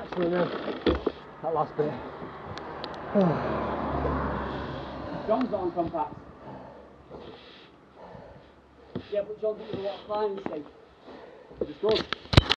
actually no. That last bit. John's not on compact. Yeah, but John does a lot of climbing, see. Just good.